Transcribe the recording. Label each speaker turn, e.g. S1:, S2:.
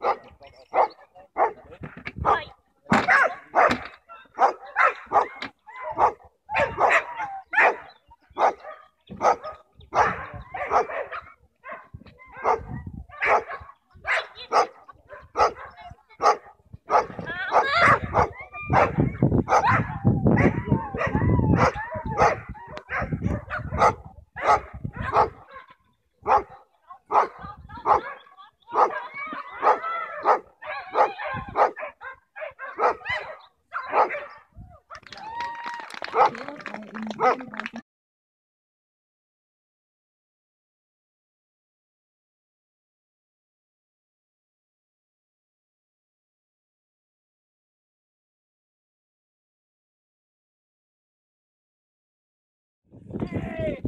S1: Look! Hey!